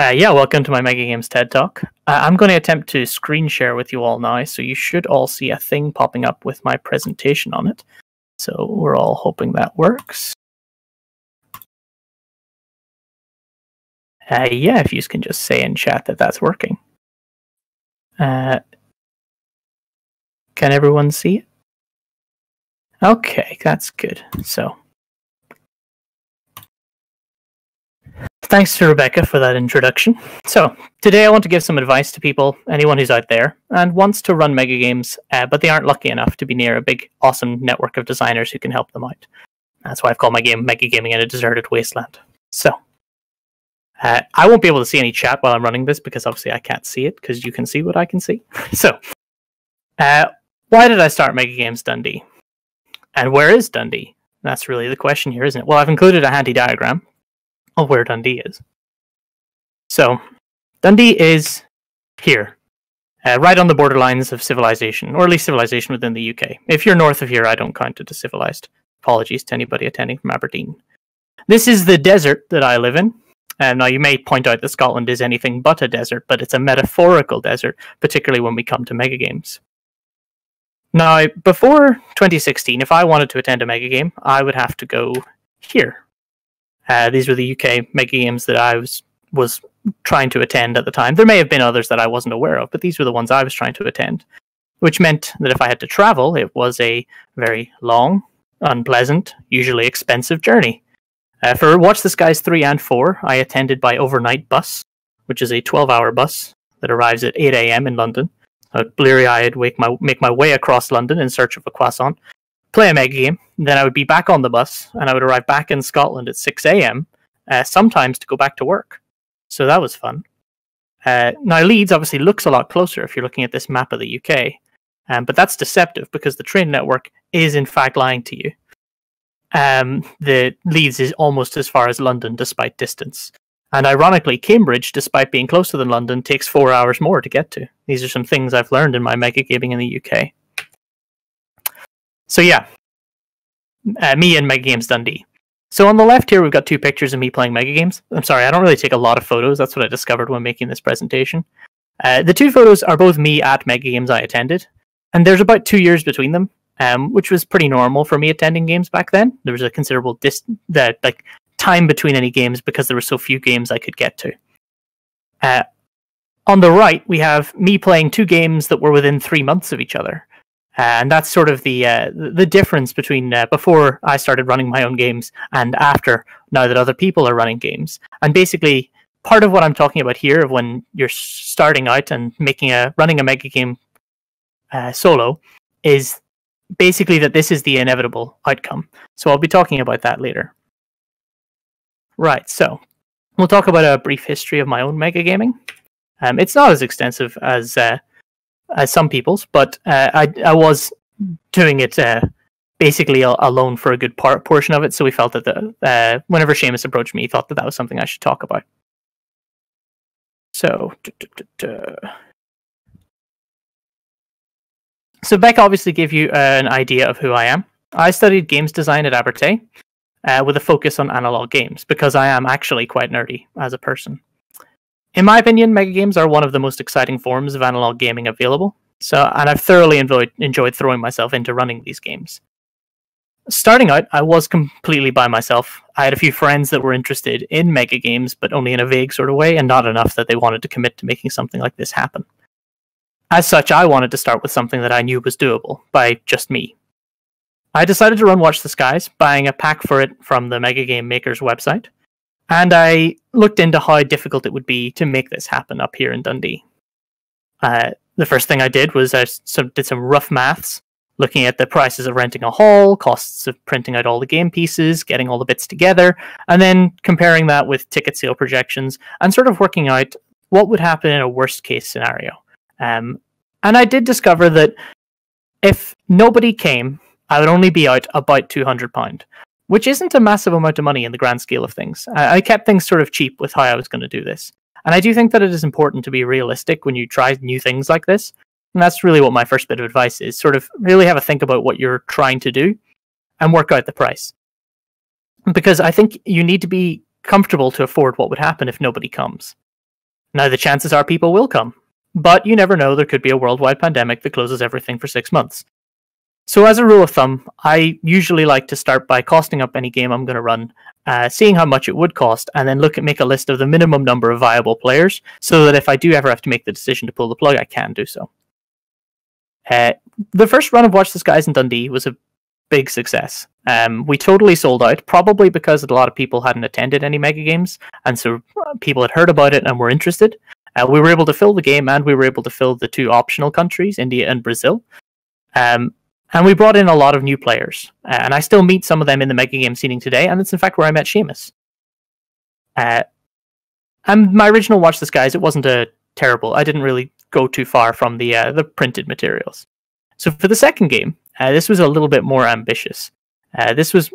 Uh, yeah, welcome to my Mega Games TED Talk. Uh, I'm going to attempt to screen share with you all now, so you should all see a thing popping up with my presentation on it. So we're all hoping that works. Uh, yeah, if you can just say in chat that that's working. Uh, can everyone see it? Okay, that's good. So Thanks to Rebecca for that introduction. So, today I want to give some advice to people, anyone who's out there, and wants to run mega games, uh, but they aren't lucky enough to be near a big, awesome network of designers who can help them out. That's why I've called my game Mega Gaming in a Deserted Wasteland. So, uh, I won't be able to see any chat while I'm running this because obviously I can't see it because you can see what I can see. so, uh, why did I start Mega Games Dundee? And where is Dundee? That's really the question here, isn't it? Well, I've included a handy diagram of where Dundee is. So, Dundee is here, uh, right on the borderlines of civilization, or at least civilization within the UK. If you're north of here, I don't count it as civilized. Apologies to anybody attending from Aberdeen. This is the desert that I live in. Uh, now, you may point out that Scotland is anything but a desert, but it's a metaphorical desert, particularly when we come to mega games. Now, before 2016, if I wanted to attend a mega game, I would have to go here, uh, these were the UK mega games that I was was trying to attend at the time. There may have been others that I wasn't aware of, but these were the ones I was trying to attend. Which meant that if I had to travel, it was a very long, unpleasant, usually expensive journey. Uh, for Watch the Skies 3 and 4, I attended by overnight bus, which is a 12 hour bus that arrives at 8 a.m. in London. I'd bleary eyed make my, make my way across London in search of a croissant, play a mega game. Then I would be back on the bus and I would arrive back in Scotland at 6 a.m., uh, sometimes to go back to work. So that was fun. Uh, now, Leeds obviously looks a lot closer if you're looking at this map of the UK, um, but that's deceptive because the train network is in fact lying to you. Um, the Leeds is almost as far as London despite distance. And ironically, Cambridge, despite being closer than London, takes four hours more to get to. These are some things I've learned in my mega gaming in the UK. So yeah, uh, me and Mega Games Dundee. So on the left here, we've got two pictures of me playing Mega Games. I'm sorry, I don't really take a lot of photos. That's what I discovered when making this presentation. Uh, the two photos are both me at Mega Games I attended, and there's about two years between them, um, which was pretty normal for me attending games back then. There was a considerable dis- that like time between any games because there were so few games I could get to. Uh, on the right, we have me playing two games that were within three months of each other and that's sort of the uh, the difference between uh, before I started running my own games and after now that other people are running games. And basically, part of what I'm talking about here, of when you're starting out and making a running a mega game uh, solo, is basically that this is the inevitable outcome. So I'll be talking about that later. Right. So we'll talk about a brief history of my own mega gaming. Um, it's not as extensive as uh, as some people's, but uh, I I was doing it uh, basically alone for a good part portion of it. So we felt that the uh, whenever Seamus approached me, he thought that that was something I should talk about. So. So Beck obviously gave you an idea of who I am. I studied games design at Abertay, uh, with a focus on analog games because I am actually quite nerdy as a person. In my opinion, mega games are one of the most exciting forms of analog gaming available. So, and I've thoroughly enjoyed enjoyed throwing myself into running these games. Starting out, I was completely by myself. I had a few friends that were interested in mega games, but only in a vague sort of way, and not enough that they wanted to commit to making something like this happen. As such, I wanted to start with something that I knew was doable by just me. I decided to run Watch the Skies, buying a pack for it from the Mega Game Maker's website. And I looked into how difficult it would be to make this happen up here in Dundee. Uh, the first thing I did was I did some rough maths, looking at the prices of renting a hall, costs of printing out all the game pieces, getting all the bits together, and then comparing that with ticket sale projections and sort of working out what would happen in a worst case scenario. Um, and I did discover that if nobody came, I would only be out about £200 which isn't a massive amount of money in the grand scale of things. I, I kept things sort of cheap with how I was going to do this. And I do think that it is important to be realistic when you try new things like this. And that's really what my first bit of advice is sort of really have a think about what you're trying to do and work out the price. Because I think you need to be comfortable to afford what would happen if nobody comes. Now, the chances are people will come, but you never know. There could be a worldwide pandemic that closes everything for six months. So, as a rule of thumb, I usually like to start by costing up any game I'm going to run, uh, seeing how much it would cost, and then look at make a list of the minimum number of viable players, so that if I do ever have to make the decision to pull the plug, I can do so. Uh, the first run of Watch the Skies in Dundee was a big success. Um, we totally sold out, probably because a lot of people hadn't attended any mega games, and so people had heard about it and were interested. Uh, we were able to fill the game, and we were able to fill the two optional countries, India and Brazil. Um, and we brought in a lot of new players, uh, and I still meet some of them in the mega game seating today, and it's in fact where I met Seamus. Uh, and my original Watch the Skies, it wasn't a terrible. I didn't really go too far from the uh, the printed materials. So for the second game, uh, this was a little bit more ambitious. Uh, this was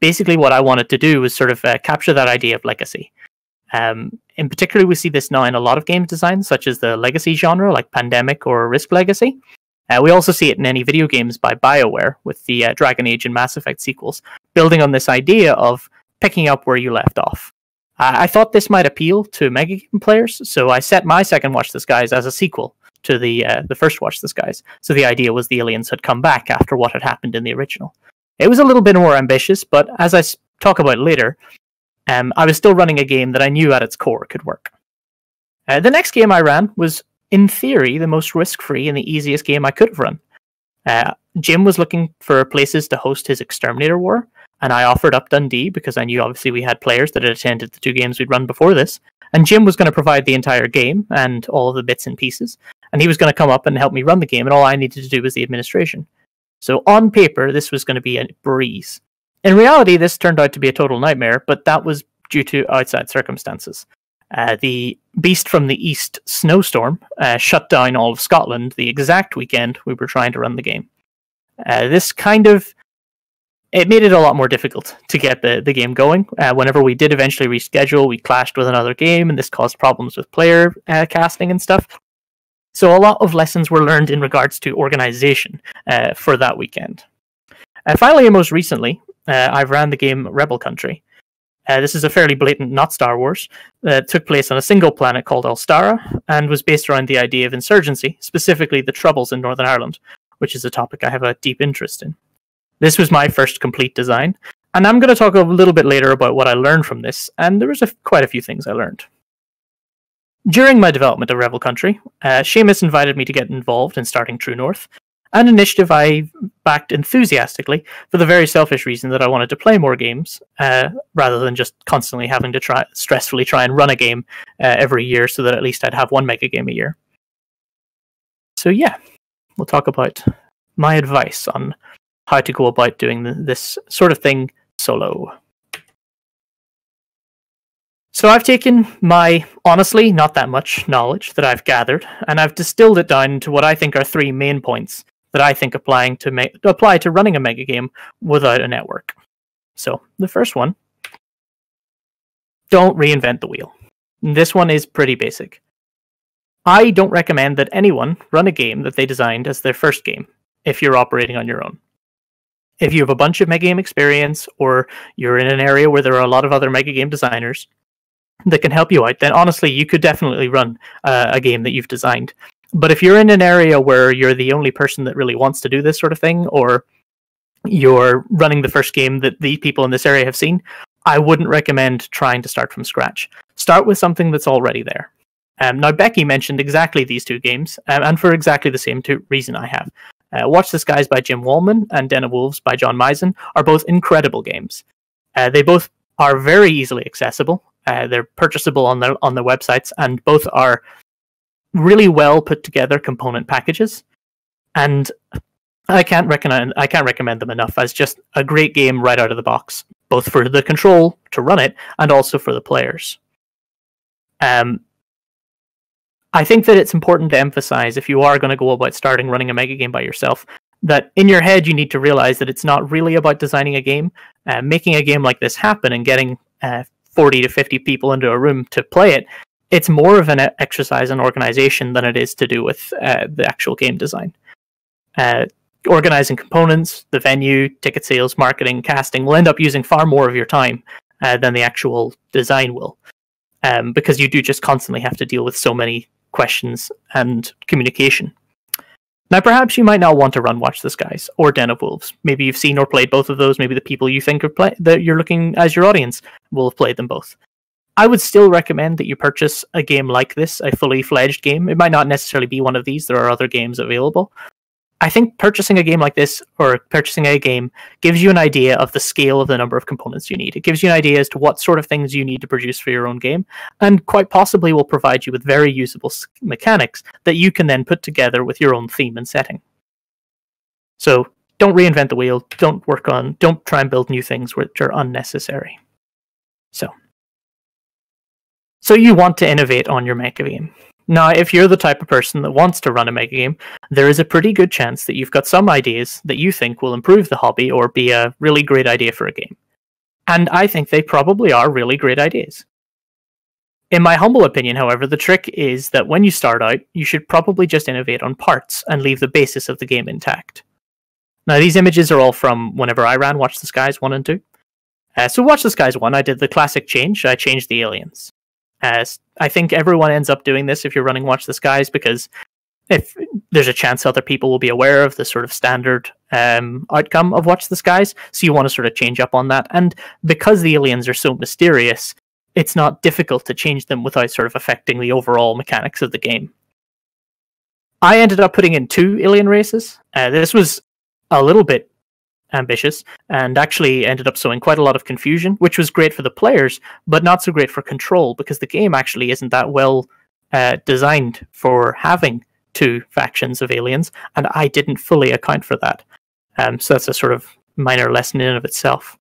basically what I wanted to do was sort of uh, capture that idea of legacy. Um, in particular, we see this now in a lot of game designs, such as the legacy genre, like Pandemic or Risk Legacy. Uh, we also see it in any video games by BioWare with the uh, Dragon Age and Mass Effect sequels, building on this idea of picking up where you left off. I thought this might appeal to mega game players, so I set my second Watch the Skies as a sequel to the uh, the first Watch the Skies. So the idea was the aliens had come back after what had happened in the original. It was a little bit more ambitious, but as I talk about later, um, I was still running a game that I knew at its core could work. Uh, the next game I ran was, in theory, the most risk free and the easiest game I could have run. Uh, Jim was looking for places to host his Exterminator War, and I offered up Dundee because I knew obviously we had players that had attended the two games we'd run before this. And Jim was going to provide the entire game and all of the bits and pieces, and he was going to come up and help me run the game, and all I needed to do was the administration. So on paper, this was going to be a breeze. In reality, this turned out to be a total nightmare, but that was due to outside circumstances. Uh, the beast from the east snowstorm uh, shut down all of Scotland the exact weekend we were trying to run the game. Uh, this kind of it made it a lot more difficult to get the, the game going. Uh, whenever we did eventually reschedule, we clashed with another game, and this caused problems with player uh, casting and stuff. So a lot of lessons were learned in regards to organization uh, for that weekend. And finally, and most recently, I've ran the game Rebel Country. Uh, this is a fairly blatant not Star Wars that took place on a single planet called Alstara and was based around the idea of insurgency, specifically the Troubles in Northern Ireland, which is a topic I have a deep interest in. This was my first complete design, and I'm going to talk a little bit later about what I learned from this, and there was a, quite a few things I learned. During my development of Rebel Country, uh, Seamus invited me to get involved in starting True North, an initiative I backed enthusiastically for the very selfish reason that I wanted to play more games uh, rather than just constantly having to try stressfully try and run a game uh, every year, so that at least I'd have one mega game a year. So yeah, we'll talk about my advice on how to go about doing this sort of thing solo. So I've taken my, honestly, not that much knowledge that I've gathered, and I've distilled it down to what I think are three main points that I think applying to apply to running a mega game without a network. So the first one, don't reinvent the wheel. This one is pretty basic. I don't recommend that anyone run a game that they designed as their first game if you're operating on your own if you have a bunch of mega game experience or you're in an area where there are a lot of other mega game designers that can help you out, then honestly, you could definitely run uh, a game that you've designed. But if you're in an area where you're the only person that really wants to do this sort of thing, or you're running the first game that the people in this area have seen, I wouldn't recommend trying to start from scratch. Start with something that's already there. Um, now, Becky mentioned exactly these two games, um, and for exactly the same two reason I have. Uh, Watch the Skies by Jim Wallman and Den of Wolves by John Mizon are both incredible games. Uh, they both are very easily accessible. Uh, they're purchasable on their on their websites, and both are really well put together component packages. And I can't recommend I can't recommend them enough as just a great game right out of the box, both for the control to run it and also for the players. Um, I think that it's important to emphasize if you are going to go about starting running a mega game by yourself, that in your head you need to realize that it's not really about designing a game. Uh, making a game like this happen and getting uh, 40 to 50 people into a room to play it, it's more of an exercise in organization than it is to do with uh, the actual game design. Uh, organizing components, the venue, ticket sales, marketing, casting will end up using far more of your time uh, than the actual design will. um, because you do just constantly have to deal with so many questions and communication. Now, perhaps you might not want to run Watch the Skies or Den of Wolves. Maybe you've seen or played both of those. Maybe the people you think are play- that you're looking as your audience will have played them both. I would still recommend that you purchase a game like this, a fully fledged game. It might not necessarily be one of these, there are other games available. I think purchasing a game like this or purchasing a game gives you an idea of the scale of the number of components you need. It gives you an idea as to what sort of things you need to produce for your own game, and quite possibly will provide you with very usable mechanics that you can then put together with your own theme and setting. So don't reinvent the wheel. Don't work on. Don't try and build new things which are unnecessary. So. So you want to innovate on your mega game. Now, if you're the type of person that wants to run a mega game, there is a pretty good chance that you've got some ideas that you think will improve the hobby or be a really great idea for a game. And I think they probably are really great ideas. In my humble opinion, however, the trick is that when you start out, you should probably just innovate on parts and leave the basis of the game intact. Now, these images are all from whenever I ran Watch the Skies 1 and 2. Uh, so, Watch the Skies 1, I did the classic change. I changed the aliens. As I think everyone ends up doing this if you're running Watch the Skies because if there's a chance other people will be aware of the sort of standard um, outcome of Watch the Skies, so you want to sort of change up on that. And because the aliens are so mysterious, it's not difficult to change them without sort of affecting the overall mechanics of the game. I ended up putting in two alien races. Uh, this was a little bit ambitious and actually ended up sowing quite a lot of confusion, which was great for the players, but not so great for control because the game actually isn't that well uh, designed for having two factions of aliens, and I didn't fully account for that. Um, so that's a sort of minor lesson in and of itself.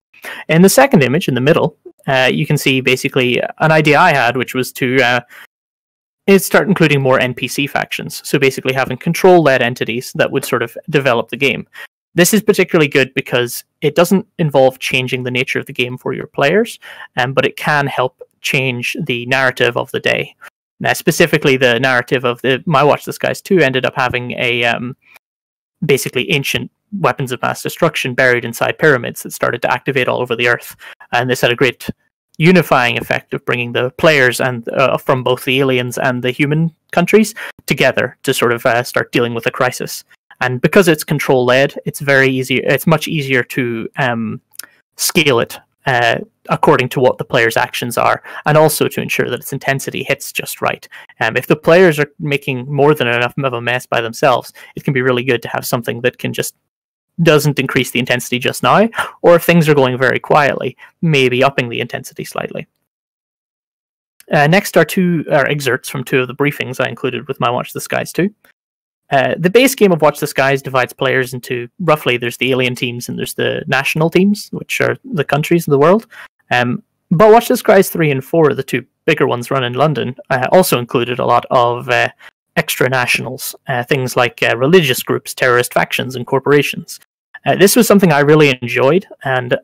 In the second image, in the middle, uh, you can see basically an idea I had, which was to uh, start including more NPC factions. So basically having control-led entities that would sort of develop the game. This is particularly good because it doesn't involve changing the nature of the game for your players, um, but it can help change the narrative of the day. Now, specifically, the narrative of the My Watch the Skies 2 ended up having a um, basically ancient weapons of mass destruction buried inside pyramids that started to activate all over the earth. And this had a great unifying effect of bringing the players and uh, from both the aliens and the human countries together to sort of uh, start dealing with the crisis and because it's control led, it's very easy. It's much easier to um, scale it uh, according to what the player's actions are, and also to ensure that its intensity hits just right. Um, if the players are making more than enough of a mess by themselves, it can be really good to have something that can just doesn't increase the intensity just now, or if things are going very quietly, maybe upping the intensity slightly. Uh, next are two excerpts from two of the briefings I included with my Watch the Skies 2. Uh, the base game of Watch the Skies divides players into roughly there's the alien teams and there's the national teams, which are the countries of the world. Um, but Watch the Skies 3 and 4, the two bigger ones run in London, uh, also included a lot of uh, extra nationals, uh, things like uh, religious groups, terrorist factions, and corporations. this was something I really enjoyed, and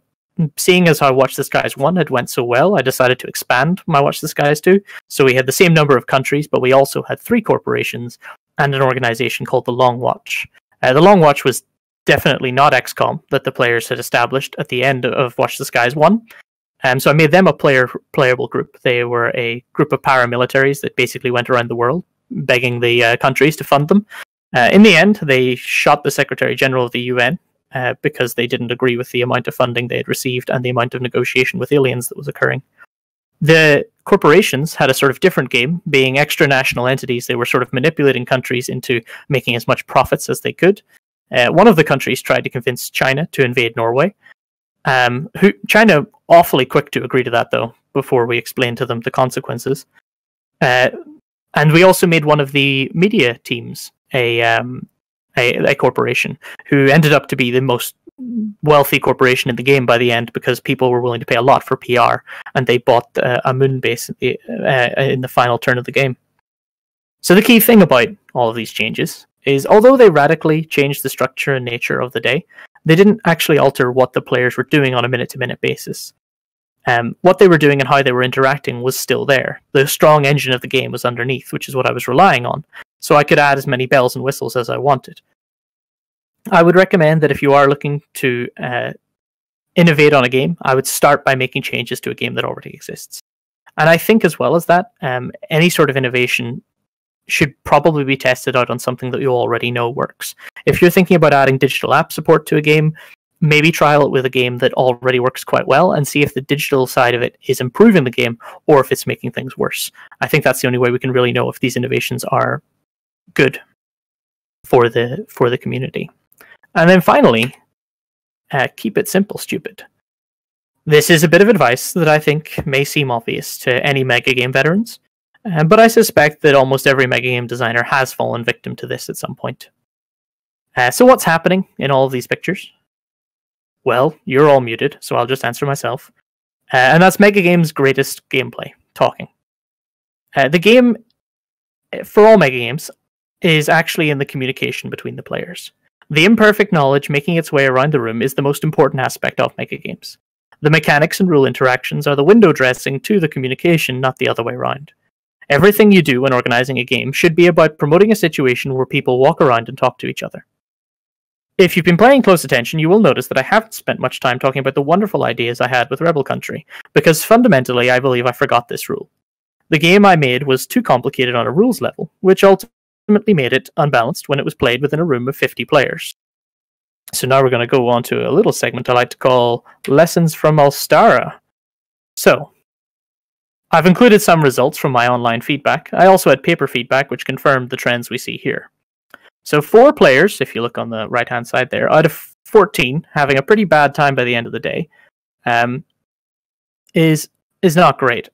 seeing as how Watch the Skies 1 had went so well, I decided to expand my Watch the Skies 2. So we had the same number of countries, but we also had three corporations and an organization called the Long Watch. Uh, the Long Watch was definitely not XCOM that the players had established at the end of Watch the Skies 1. Um, so I made them a player playable group. They were a group of paramilitaries that basically went around the world begging the uh, countries to fund them. Uh, in the end, they shot the Secretary General of the UN uh, because they didn't agree with the amount of funding they had received and the amount of negotiation with aliens that was occurring. The corporations had a sort of different game, being extra national entities. They were sort of manipulating countries into making as much profits as they could. Uh, one of the countries tried to convince China to invade Norway. Um, who, China awfully quick to agree to that, though, before we explained to them the consequences. Uh, and we also made one of the media teams a, um, a, a corporation who ended up to be the most wealthy corporation in the game by the end because people were willing to pay a lot for PR and they bought uh, a moon base in the, uh, in the final turn of the game. So the key thing about all of these changes is although they radically changed the structure and nature of the day, they didn't actually alter what the players were doing on a minute to minute basis. Um, what they were doing and how they were interacting was still there. The strong engine of the game was underneath, which is what I was relying on. So I could add as many bells and whistles as I wanted. I would recommend that if you are looking to uh, innovate on a game, I would start by making changes to a game that already exists. And I think, as well as that, um, any sort of innovation should probably be tested out on something that you already know works. If you're thinking about adding digital app support to a game, maybe trial it with a game that already works quite well and see if the digital side of it is improving the game or if it's making things worse. I think that's the only way we can really know if these innovations are good for the for the community. And then finally, uh, keep it simple, stupid. This is a bit of advice that I think may seem obvious to any mega game veterans, uh, but I suspect that almost every mega game designer has fallen victim to this at some point. Uh, so, what's happening in all of these pictures? Well, you're all muted, so I'll just answer myself. Uh, and that's Mega Game's greatest gameplay talking. Uh, the game, uh, for all Mega Games, is actually in the communication between the players. The imperfect knowledge making its way around the room is the most important aspect of Mega Games. The mechanics and rule interactions are the window dressing to the communication, not the other way around. Everything you do when organizing a game should be about promoting a situation where people walk around and talk to each other. If you've been paying close attention, you will notice that I haven't spent much time talking about the wonderful ideas I had with Rebel Country, because fundamentally I believe I forgot this rule. The game I made was too complicated on a rules level, which ultimately made it unbalanced when it was played within a room of 50 players. So now we're going to go on to a little segment I like to call Lessons from Alstara. So, I've included some results from my online feedback. I also had paper feedback, which confirmed the trends we see here. So four players, if you look on the right hand side there, out of 14 having a pretty bad time by the end of the day, um, is is not great.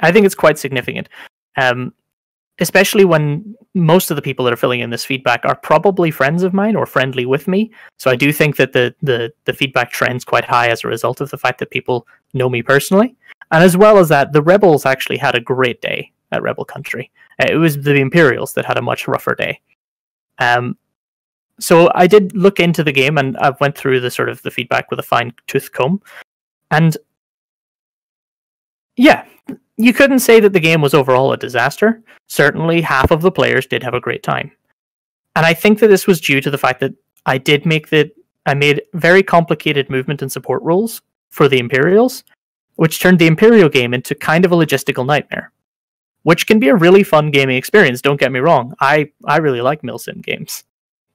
I think it's quite significant, um, especially when most of the people that are filling in this feedback are probably friends of mine or friendly with me. So I do think that the the the feedback trends quite high as a result of the fact that people know me personally, and as well as that, the rebels actually had a great day at Rebel Country. Uh, it was the Imperials that had a much rougher day. Um, so I did look into the game and I went through the sort of the feedback with a fine tooth comb, and yeah, you couldn't say that the game was overall a disaster. Certainly, half of the players did have a great time, and I think that this was due to the fact that I did make the I made very complicated movement and support rules for the Imperials, which turned the Imperial game into kind of a logistical nightmare which can be a really fun gaming experience. Don't get me wrong. I, I really like milsim games.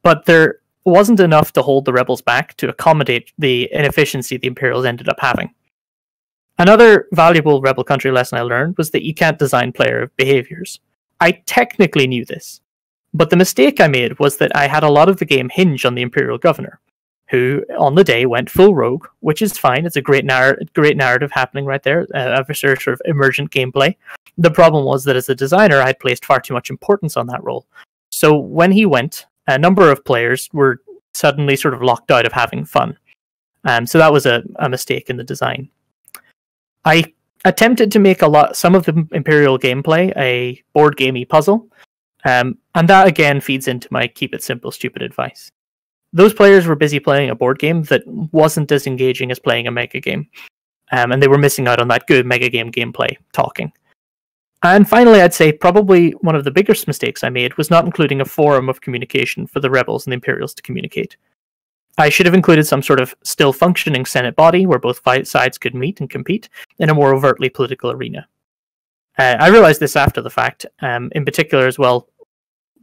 But there wasn't enough to hold the rebels back to accommodate the inefficiency the Imperials ended up having. Another valuable Rebel Country lesson I learned was that you can't design player behaviors. I technically knew this, but the mistake I made was that I had a lot of the game hinge on the Imperial Governor, who on the day went full rogue, which is fine. It's a great, narr- great narrative happening right there, uh, a sort of emergent gameplay. The problem was that as a designer, I had placed far too much importance on that role. So when he went, a number of players were suddenly sort of locked out of having fun. Um, so that was a, a mistake in the design. I attempted to make a lot some of the Imperial gameplay a board gamey puzzle, um, and that again feeds into my keep it simple, stupid advice those players were busy playing a board game that wasn't as engaging as playing a mega game. Um, and they were missing out on that good mega game gameplay talking. And finally, I'd say probably one of the biggest mistakes I made was not including a forum of communication for the rebels and the Imperials to communicate. I should have included some sort of still functioning Senate body where both sides could meet and compete in a more overtly political arena. Uh, I realized this after the fact, um, in particular as well,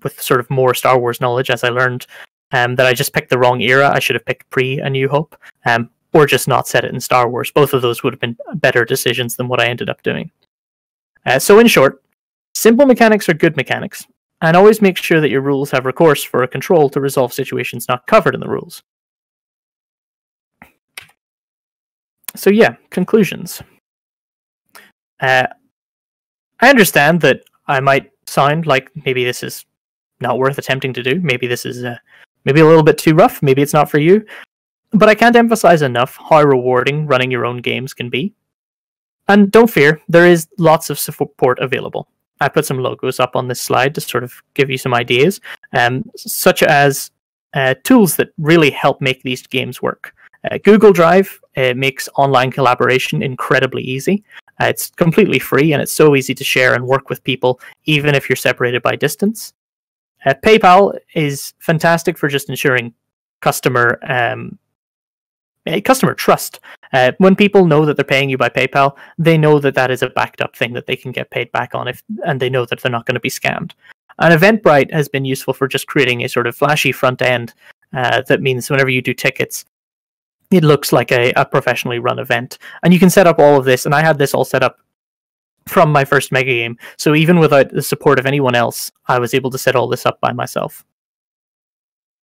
with sort of more Star Wars knowledge as I learned um, that I just picked the wrong era. I should have picked pre A New Hope, um, or just not set it in Star Wars. Both of those would have been better decisions than what I ended up doing. Uh, so, in short, simple mechanics are good mechanics, and always make sure that your rules have recourse for a control to resolve situations not covered in the rules. So, yeah, conclusions. Uh, I understand that I might sound like maybe this is not worth attempting to do. Maybe this is uh, maybe a little bit too rough. Maybe it's not for you. But I can't emphasize enough how rewarding running your own games can be. And don't fear, there is lots of support available. I put some logos up on this slide to sort of give you some ideas, um, such as uh, tools that really help make these games work. Uh, Google Drive uh, makes online collaboration incredibly easy. Uh, it's completely free and it's so easy to share and work with people, even if you're separated by distance. Uh, PayPal is fantastic for just ensuring customer um, uh, customer trust. Uh, when people know that they're paying you by PayPal, they know that that is a backed up thing that they can get paid back on, if and they know that they're not going to be scammed. And Eventbrite has been useful for just creating a sort of flashy front end uh, that means whenever you do tickets, it looks like a, a professionally run event. And you can set up all of this, and I had this all set up from my first mega game. So even without the support of anyone else, I was able to set all this up by myself.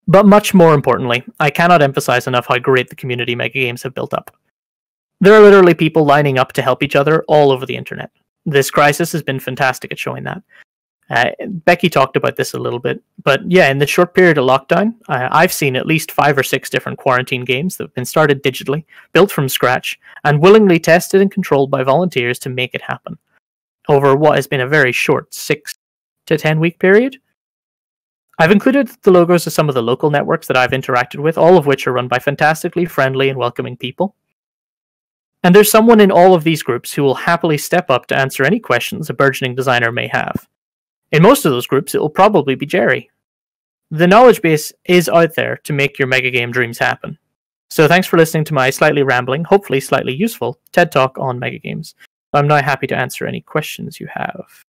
But much more importantly, I cannot emphasize enough how great the community mega games have built up. There are literally people lining up to help each other all over the internet. This crisis has been fantastic at showing that. Uh, Becky talked about this a little bit, but yeah, in the short period of lockdown, uh, I've seen at least five or six different quarantine games that have been started digitally, built from scratch, and willingly tested and controlled by volunteers to make it happen over what has been a very short six to ten week period. I've included the logos of some of the local networks that I've interacted with, all of which are run by fantastically friendly and welcoming people. And there's someone in all of these groups who will happily step up to answer any questions a burgeoning designer may have. In most of those groups, it will probably be Jerry. The knowledge base is out there to make your mega game dreams happen. So thanks for listening to my slightly rambling, hopefully slightly useful TED Talk on mega games. I'm now happy to answer any questions you have.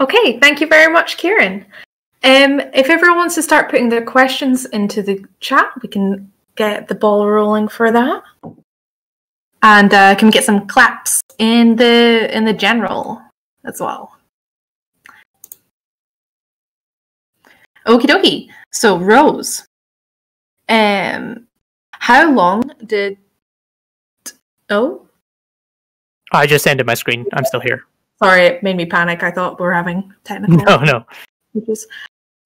Okay, thank you very much, Ciaran. Um, if everyone wants to start putting their questions into the chat, we can get the ball rolling for that. And uh, can we get some claps in the in the general as well? Okie dokie. So Rose, um, how long did? Oh, I just ended my screen. I'm still here. Sorry, it made me panic. I thought we were having technical. No, no. Issues.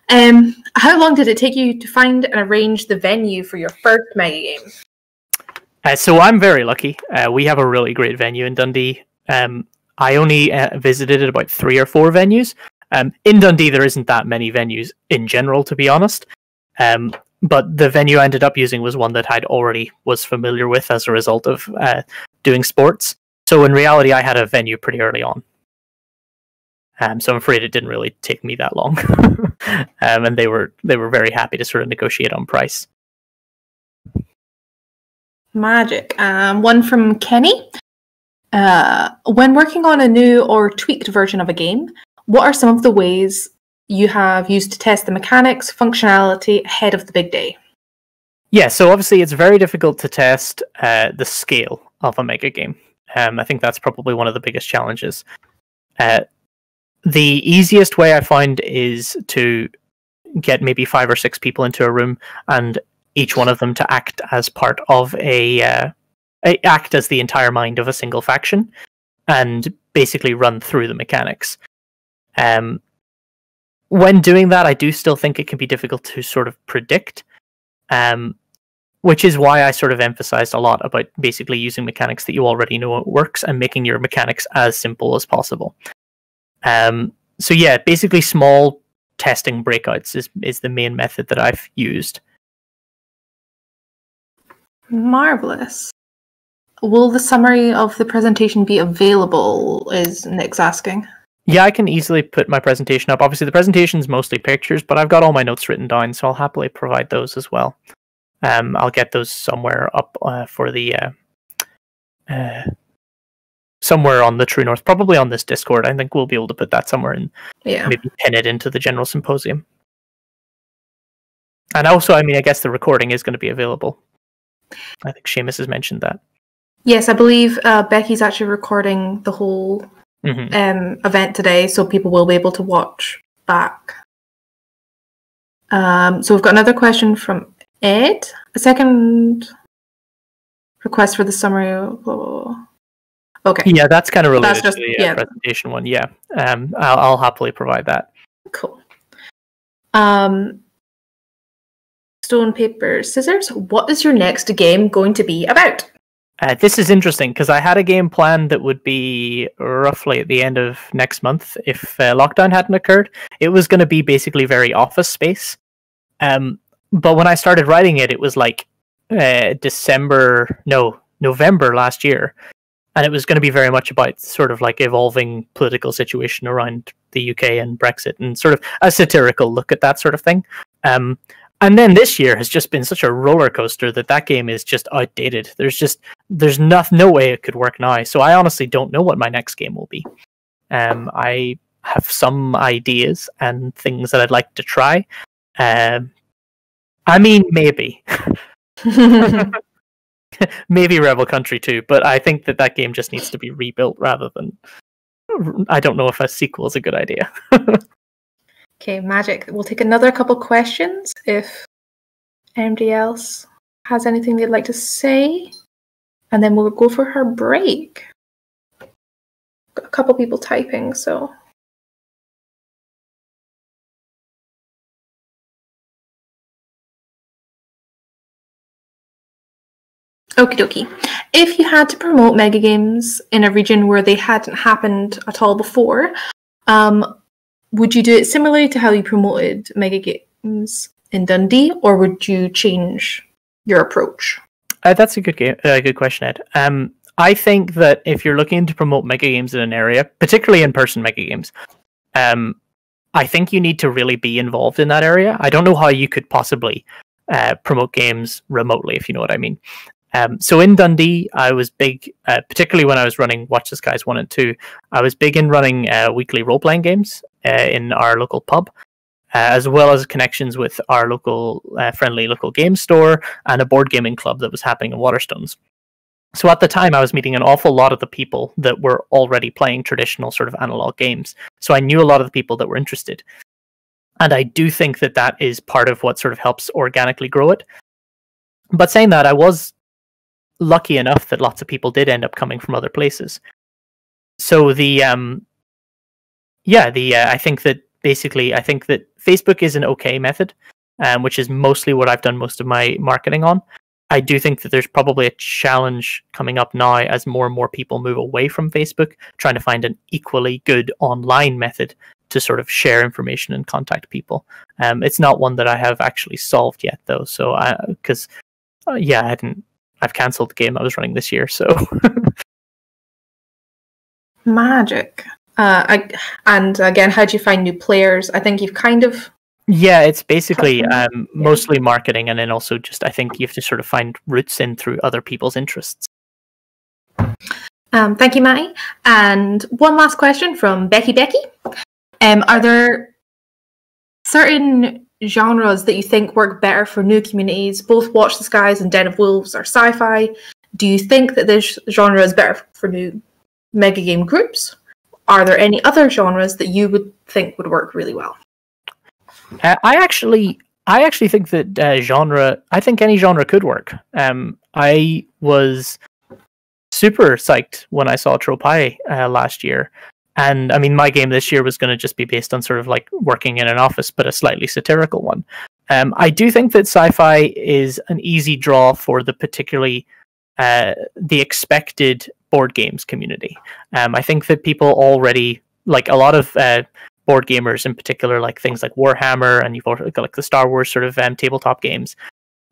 Um, how long did it take you to find and arrange the venue for your first mega game? Uh, so I'm very lucky. Uh, we have a really great venue in Dundee. Um, I only uh, visited about three or four venues. Um, in Dundee, there isn't that many venues in general, to be honest. Um, but the venue I ended up using was one that I'd already was familiar with as a result of uh, doing sports. So in reality, I had a venue pretty early on. Um, so I'm afraid it didn't really take me that long, um, and they were they were very happy to sort of negotiate on price. Magic. Um, one from Kenny. Uh, when working on a new or tweaked version of a game, what are some of the ways you have used to test the mechanics, functionality ahead of the big day? Yeah, so obviously it's very difficult to test uh, the scale of a mega game. Um, I think that's probably one of the biggest challenges. Uh, the easiest way I find is to get maybe five or six people into a room and each one of them to act as part of a, uh, act as the entire mind of a single faction and basically run through the mechanics. Um, when doing that, I do still think it can be difficult to sort of predict, um, which is why I sort of emphasized a lot about basically using mechanics that you already know works and making your mechanics as simple as possible. Um, so yeah, basically small testing breakouts is is the main method that I've used. Marvelous. Will the summary of the presentation be available? Is Nick's asking. Yeah, I can easily put my presentation up. Obviously, the presentation is mostly pictures, but I've got all my notes written down, so I'll happily provide those as well. Um, I'll get those somewhere up uh, for the uh, uh, somewhere on the True North, probably on this Discord. I think we'll be able to put that somewhere and Yeah. maybe pin it into the general symposium. And also, I mean, I guess the recording is going to be available. I think Seamus has mentioned that. Yes, I believe uh, Becky's actually recording the whole hmm um, event today, so people will be able to watch back. Um, so we've got another question from Ed. A second request for the summary. Blah, blah, blah. Okay, Yeah, that's kind of related That's just- to the uh, yeah. presentation one. Yeah, um, I'll, I'll happily provide that. cool. Um, stone, paper, scissors. What is your next game going to be about? Uh, this is interesting because I had a game planned that would be roughly at the end of next month if uh, lockdown hadn't occurred. It was going to be basically very office space. Um, but when I started writing it, it was like uh, December, no, November last year. And it was going to be very much about sort of like evolving political situation around the UK and Brexit and sort of a satirical look at that sort of thing. Um, and then this year has just been such a roller coaster that that game is just outdated. There's just there's no, no way it could work now. So I honestly don't know what my next game will be. Um, I have some ideas and things that I'd like to try. Um, I mean, maybe. maybe Rebel Country 2, but I think that that game just needs to be rebuilt rather than. I don't know if a sequel is a good idea. okay, Magic. We'll take another couple questions if anybody else has anything they'd like to say, and then we'll go for her break. Got a couple people typing, so Okie dokie. If you had to promote mega games in a region where they hadn't happened at all before, um, would you do it similarly to how you promoted mega games in Dundee, or would you change your approach? Uh, that's a good game, uh, good question, Ed. Um, I think that if you're looking to promote mega games in an area, particularly in-person mega games, um, I think you need to really be involved in that area. I don't know how you could possibly uh, promote games remotely, if you know what I mean. Um, so in Dundee, I was big, uh, particularly when I was running Watch the Skies 1 and 2, I was big in running uh, weekly role playing games in our local pub, uh, as well as connections with our local uh, friendly local game store and a board gaming club that was happening in Waterstones. So at the time, I was meeting an awful lot of the people that were already playing traditional sort of analog games. So I knew a lot of the people that were interested. And I do think that that is part of what sort of helps organically grow it. But saying that, I was lucky enough that lots of people did end up coming from other places. So the um, yeah, the uh, I think that basically I think that Facebook is an okay method, um, which is mostly what I've done most of my marketing on. I do think that there's probably a challenge coming up now as more and more people move away from Facebook, trying to find an equally good online method to sort of share information and contact people. Um, it's not one that I have actually solved yet, though. So, because uh, yeah, I didn't I've cancelled the game I was running this year. So magic. Uh, I, and again, how do you find new players? I think you've kind of yeah, it's basically um, yeah. mostly marketing, and then also just I think you have to sort of find roots in through other people's interests. Um, thank you, Matty. And one last question from Becky. Becky, um, are there certain genres that you think work better for new communities, both Watch the Skies and Den of Wolves are sci-fi? Do you think that this genre is better for new mega game groups? Are there any other genres that you would think would work really well? Uh, I actually, I actually think that uh, genre. I think any genre could work. Um, I was super psyched when I saw Tropai uh, last year, and I mean, my game this year was going to just be based on sort of like working in an office, but a slightly satirical one. Um, I do think that sci-fi is an easy draw for the particularly uh, the expected board games community. Um, I think that people already like a lot of uh, board gamers in particular, like things like Warhammer, and you've also got like the Star Wars sort of um, tabletop games.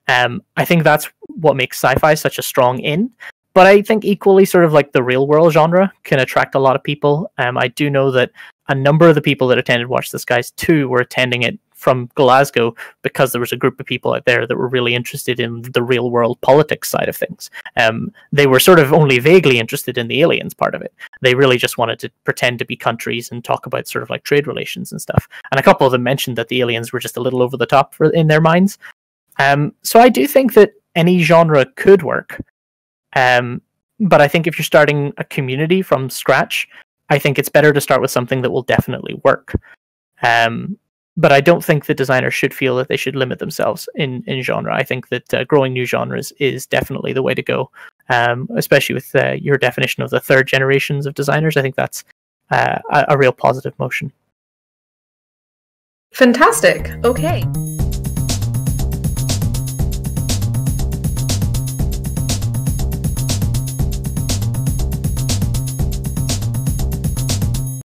Um, I think that's what makes sci-fi such a strong in but I think equally sort of like the real world genre can attract a lot of people. Um, I do know that a number of the people that attended Watch the Skies 2 were attending it from Glasgow because there was a group of people out there that were really interested in the real world politics side of things. Um, they were sort of only vaguely interested in the aliens part of it. They really just wanted to pretend to be countries and talk about sort of like trade relations and stuff. And a couple of them mentioned that the aliens were just a little over the top for, in their minds. Um, so I do think that any genre could work. Um, but I think if you're starting a community from scratch, I think it's better to start with something that will definitely work. Um, but I don't think the designers should feel that they should limit themselves in, in genre. I think that uh, growing new genres is definitely the way to go, um, especially with uh, your definition of the third generations of designers. I think that's uh, a, a real positive motion. Fantastic. Okay.